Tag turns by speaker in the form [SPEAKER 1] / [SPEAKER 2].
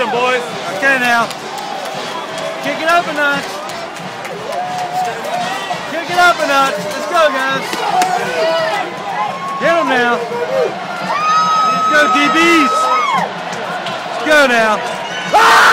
[SPEAKER 1] Get him, boys.
[SPEAKER 2] Okay now. Kick it up a notch. Kick it up a notch. Let's go, guys. Get him now. Let's go, DBs. Let's go now.
[SPEAKER 1] Ah!